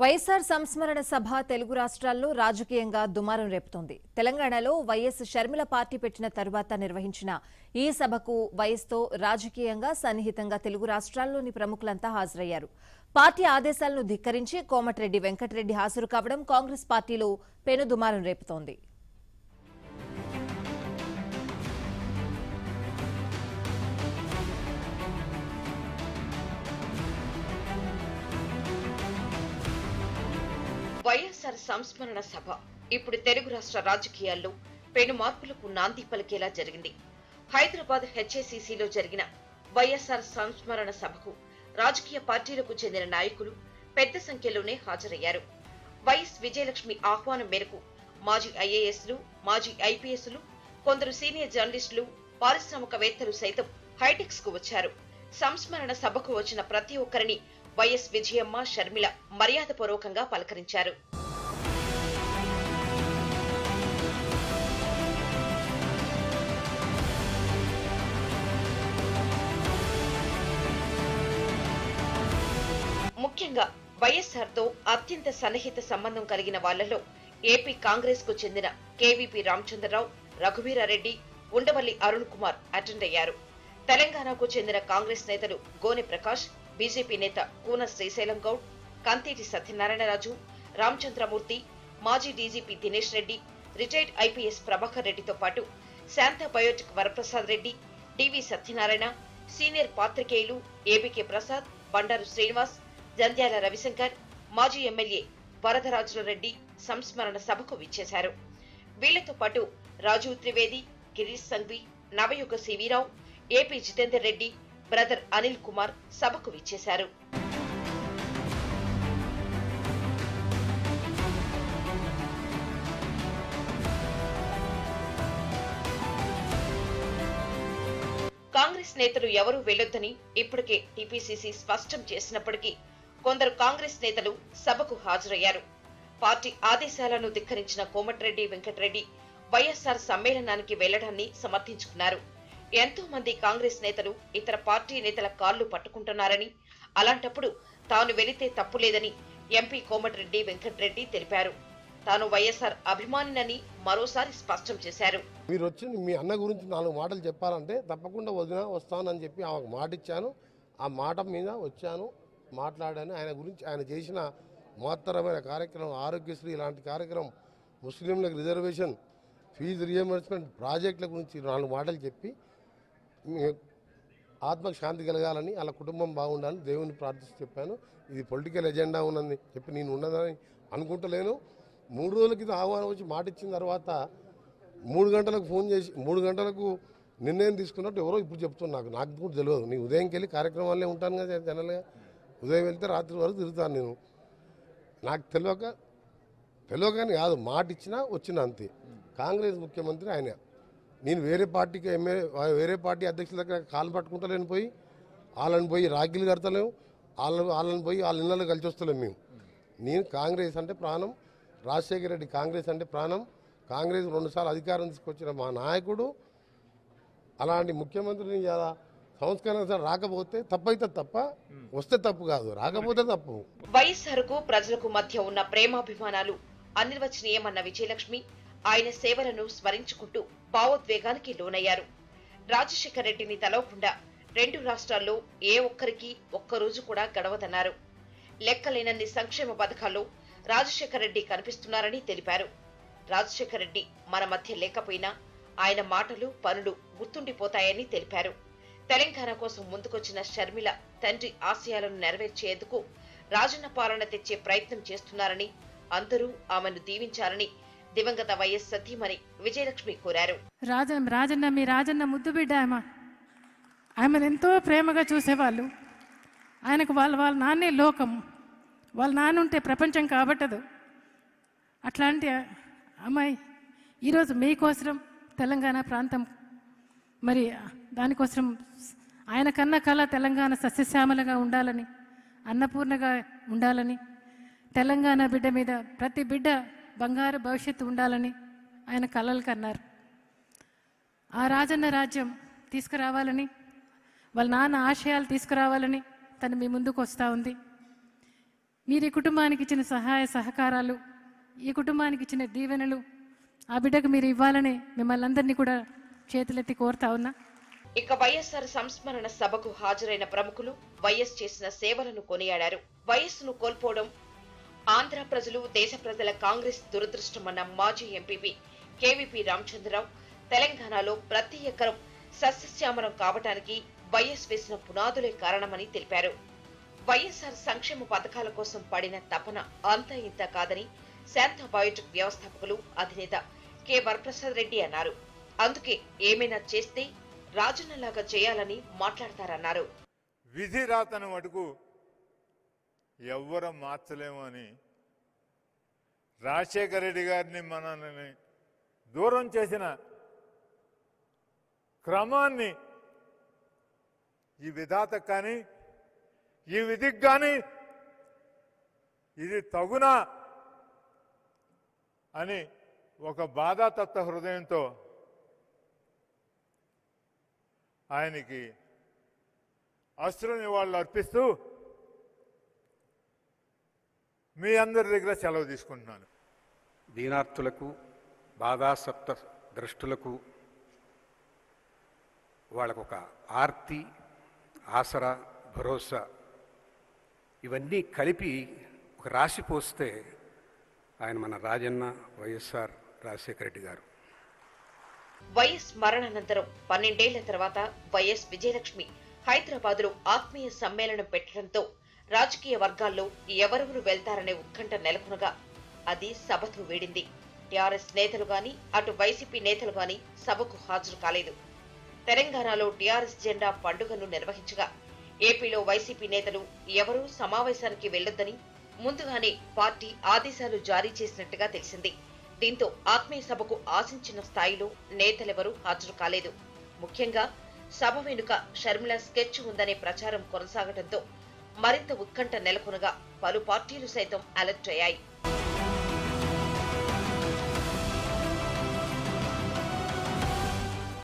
వైఎస్ఆర్ సంస్మరణ సభ తెలుగు రాష్ట్రాల్లో రాజకీయంగా దుమారం రేపుతోంది. తెలంగాణలో వైఎస్ షర్మిల పార్టీ పెట్టిన తరువాత నిర్వహించిన ఈ సభకు వైఎస్తో రాజకీయంగా సన్నిహితంగా తెలుగు రాష్ట్రాల్లోని ప్రముఖులంతా హాజరయ్యారు. పార్టీ ఆదేశాలను ధిక్కరించి కోమటిరెడ్డి వెంకటరెడ్డి హాజరు కావడం కాంగ్రెస్ పార్టీలో పెను దుమారం రేపుతోంది. వైఎస్ఆర్ సంస్మరణ సభ. ఇప్పుడు తెలుగు రాష్ట్ర రాజకీయాల్లో పెను మార్పులకు నాంది పలికేలా జరిగింది. హైదరాబాద్ హెచ్ఏసీసీలో జరిగిన వైఎస్ఆర్ సంస్మరణ సభకు రాజకీయ పార్టీలకు చెందిన నాయకులు పెద్ద సంఖ్యలోనే హాజరయ్యారు. వైఎస్ విజయలక్ష్మి ఆహ్వానం మేరకు మాజీ ఐఏఎస్లు మాజీ ఐపీఎస్లు కొందరు సీనియర్ జర్నలిస్టులు పారిశ్రామికవేత్తలు సైతం హైటెక్స్కు వచ్చారు. సంస్మరణ సభకు వచ్చిన ప్రతి ఒక్కరిని వైఎస్ విజయమ్మ షర్మిల మర్యాదపూర్వకంగా పలకరించారు. ముఖ్యంగా వైఎస్ఆర్తో అత్యంత సన్నిహిత సంబంధం కలిగిన వాళ్ళలో ఏపీ కాంగ్రెస్కు చెందిన కేవీపీ రామచంద్రరావు రఘువీరారెడ్డి ఉండవల్లి అరుణ్ కుమార్ అటెండ్ అయ్యారు. తెలంగాణకు చెందిన కాంగ్రెస్ నేతలు గోనె ప్రకాష్ బీజేపీ నేత కూన శ్రీశైలం గౌడ్ కంతేటి సత్యనారాయణరాజు రామచంద్రమూర్తి మాజీ DGP Dinesh Reddy retired IPS Prabhakar రెడ్డితో పాటు Shantha biotic Varaprasad Reddy DV Satyanarayana senior పాత్రికేయులు ఏబీకే ప్రసాద్ బండారు శ్రీనివాస్ జంధ్యాల రవిశంకర్ మాజీ ఎమ్మెల్యే వరదరాజుల రెడ్డి సంస్మరణ సభకు విచ్చేశారు. వీళ్ళతో పాటు రాజు త్రివేది గిరీష్ సంఘ్వి నవయుగ సివిరావు ఏపీ జితేందర్ రెడ్డి బ్రదర్ అనిల్ కుమార్ సభకు విచ్చేశారు. కాంగ్రెస్ నేతలు ఎవరూ వెళ్ళొద్దని ఇప్పటికే టీపీసీసీ స్పష్టం చేసినప్పటికీ కొందరు కాంగ్రెస్ నేతలు సభకు హాజరయ్యారు. పార్టీ ఆదేశాలను ధిక్కరించిన కోమటిరెడ్డి వెంకటరెడ్డి వైఎస్సార్ సమ్మేళనానికి వెళ్ళడాన్ని సమర్థించుకున్నారు. ఎంతో మంది కాంగ్రెస్ నేతలు ఇతర పార్టీ నేతల కాళ్ళు పట్టుకుంటున్నారని అలాంటప్పుడు తాను వెళితే తప్పులేదని ఎంపీ కోమటిరెడ్డి వెంకటరెడ్డి తెలిపారు. తాను వైఎస్ఆర్ అభిమానినని మరోసారి స్పష్టం చేశారు. మీరు వచ్చి మీ అన్న గురించి నాలుగు మాటలు చెప్పాలంటే తప్పకుండా వదిన వస్తానని చెప్పి ఆమెకు మాట ఇచ్చాను ఆ మాట మీద వచ్చాను మాట్లాడాను. ఆయన గురించి ఆయన చేసిన మహత్తరమైన కార్యక్రమం ఆరోగ్యశ్రీ ఇలాంటి కార్యక్రమం ముస్లింలకు రిజర్వేషన్ ఫీజు రియంబర్స్మెంట్ ప్రాజెక్టుల గురించి నాలుగు మాటలు చెప్పి ఆత్మకు శాంతి కలగాలని వాళ్ళ కుటుంబం బాగుండాలని దేవుని ప్రార్థిస్తూ చెప్పాను. ఇది పొలిటికల్ ఎజెండా ఉన్నది. చెప్పి నేను ఉన్నదని అనుకుంటలేను. మూడు రోజుల క్రితం ఆహ్వానం వచ్చి మాట ఇచ్చిన తర్వాత మూడు గంటలకు ఫోన్ చేసి మూడు గంటలకు నిర్ణయం తీసుకున్నట్టు ఎవరో ఇప్పుడు చెప్తున్నారు. నాకు నాకు కూడా తెలియదు. నేను ఉదయంకి వెళ్ళి కార్యక్రమాలే ఉంటాను కదా జనరల్గా. ఉదయం వెళ్తే రాత్రి వరకు తిరుగుతాను నేను. నాకు తెలియక తెలియకని కాదు. మాట ఇచ్చినా వచ్చిన అంతే. కాంగ్రెస్ ముఖ్యమంత్రి ఆయన. నేను వేరే పార్టీకి ఎమ్మెల్యే వేరే పార్టీ అధ్యక్షుల దగ్గర కాలు పట్టుకుంటలేను పోయి వాళ్ళని పోయి రాగిలు కడతలేము వాళ్ళ వాళ్ళని పోయి వాళ్ళ ఇళ్ళలో కలిసి వస్తలేము మేము. నేను కాంగ్రెస్ అంటే ప్రాణం రాజశేఖర రెడ్డి కాంగ్రెస్ అంటే ప్రాణం. కాంగ్రెస్ రెండుసార్లు అధికారం తీసుకొచ్చిన మా నాయకుడు అలాంటి ముఖ్యమంత్రిని కదా సంస్కరణ రాకపోతే తప్పైతే తప్ప వస్తే తప్పు కాదు రాకపోతే తప్పు. వైఎస్ఆర్కు ప్రజలకు మధ్య ఉన్న ప్రేమాభిమానాలు అనిర్వచనీయమన్న విజయలక్ష్మి ఆయన సేవలను స్మరించుకుంటూ భావోద్వేగానికి లోనయ్యారు. రాజశేఖర రెడ్డిని తలవకుండా రెండు రాష్ట్రాల్లో ఏ ఒక్కరికి ఒక్కరోజు కూడా గడవదన్నారు. లెక్కలేనన్ని సంక్షేమ పథకాల్లో రాజశేఖర రెడ్డి కనిపిస్తున్నారని తెలిపారు. రాజశేఖర రెడ్డి మన మధ్య లేకపోయినా ఆయన మాటలు పనులు గుర్తుండిపోతాయని తెలిపారు. తెలంగాణ కోసం ముందుకొచ్చిన షర్మిల తండ్రి ఆశయాలను నెరవేర్చేందుకు రాజన్న పాలన తెచ్చే ప్రయత్నం చేస్తున్నారని అందరూ ఆమెను దీవించాలని దివంగత వైఎస్ సతీమణి విజయలక్ష్మి కోరారు. రాజన్న రాజన్న మీ రాజన్న ముద్దు బిడ్డ ఆమె. ఆమెను ఎంతో ప్రేమగా చూసేవాళ్ళు. ఆయనకు వాళ్ళ వాళ్ళ నాన్నే లోకం. వాళ్ళ నాన్న ఉంటే ప్రపంచం కాబట్టదు. అట్లాంటి అమ్మాయి ఈరోజు మీకోసం తెలంగాణ ప్రాంతం. మరి దానికోసం ఆయన కన్న కళ తెలంగాణ సస్యశ్యామలగా ఉండాలని అన్నపూర్ణగా ఉండాలని తెలంగాణ బిడ్డ మీద ప్రతి బిడ్డ బంగారు భవిష్యత్తు ఉండాలని ఆయన కలలు కన్నారు. ఆ రాజన్న రాజ్యం తీసుకురావాలని వాళ్ళ నాన్న ఆశయాలు తీసుకురావాలని తను మీ ముందుకు వస్తూ ఉంది. మీరు ఈ కుటుంబానికి ఇచ్చిన సహాయ సహకారాలు ఈ కుటుంబానికి ఇచ్చిన దీవెనలు ఆ బిడ్డకు మీరు ఇవ్వాలని మిమ్మల్ని అందరినీ కూడా చేతులెత్తి కోరుతా ఉన్నా. ఇక వైఎస్ఆర్ సంస్మరణ సభకు హాజరైన ప్రముఖులు వైఎస్ చేసిన సేవలను కొనియాడారు. వయస్సును కోల్పోవడం ఆంధ్ర ప్రజలు దేశ ప్రజల కాంగ్రెస్ దురదృష్టమన్న మాజీ ఎంపీపీ కేవీపీ రామచంద్రరావు తెలంగాణలో ప్రతి ఎకరం సస్యశ్యామలం కావటానికి వైఎస్ వేసిన పునాదులే కారణమని తెలిపారు. వైఎస్ఆర్ సంక్షేమ పథకాల కోసం పడిన తపన అంత ఇంత కాదని శాంత బయోటిక్ వ్యవస్థాపకులు అధినేత కె. వరప్రసాద్ రెడ్డి అన్నారు. అందుకే ఏమైనా చేస్తే రాజన్నలాగా చేయాలని మాట్లాడతారన్నారు. విధి రాతను మటుకు ఎవ్వరం మార్చలేము అని రాజశేఖర రెడ్డి గారిని మనల్ని దూరం చేసిన క్రమాన్ని ఈ విధాత కానీ ఈ విధికి కానీ ఇది తగునా అని ఒక బాధాతత్వ హృదయంతో ఆయనకి అశ్రు నివాళులు అర్పిస్తూ మీ అందరి దగ్గర సెలవు తీసుకుంటున్నాను. దీనార్థులకు బాధాసప్త ద్రష్టులకు వాళ్ళకు ఒక ఆర్తి ఆసరా భరోసా ఇవన్నీ కలిపి ఒక రాశి పోస్తే ఆయన మన రాజన్న వైఎస్ఆర్ రాజశేఖర రెడ్డి గారు. వైఎస్ మరణానంతరం పన్నెండేళ్ళ తర్వాత వైఎస్ విజయలక్ష్మి హైదరాబాద్లో ఆత్మీయ సమ్మేళనం పెట్టడంతో రాజకీయ వర్గాల్లో ఎవరెవరు వెళ్తారనే ఉత్కంఠ నెలకొనగా అది సభతో వీడింది. టీఆర్ఎస్ నేతలు గాని అటు వైసీపీ నేతలు గాని సభకు హాజరు కాలేదు. తెలంగాణలో టీఆర్ఎస్ జెండా పండుగను నిర్వహించగా ఏపీలో వైసీపీ నేతలు ఎవరూ సమావేశానికి వెళ్ళొద్దని ముందుగానే పార్టీ ఆదేశాలు జారీ చేసినట్టుగా తెలిసింది. దీంతో ఆత్మీయ సభకు ఆశించిన స్థాయిలో నేతలెవరూ హాజరు కాలేదు. ముఖ్యంగా సభ వెనుక షర్మిల స్కెచ్ ఉందనే ప్రచారం కొనసాగడంతో మరింత ఉత్కంఠ నెలకొనగా పలు పార్టీలు సైతం అలర్ట్ అయ్యాయి.